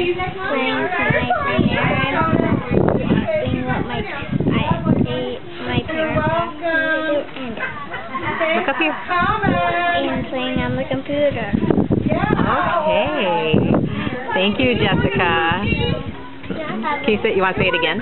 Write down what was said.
my my my and look up here and playing on the computer. Okay. Thank you, Jessica. Can you say you want to say it again?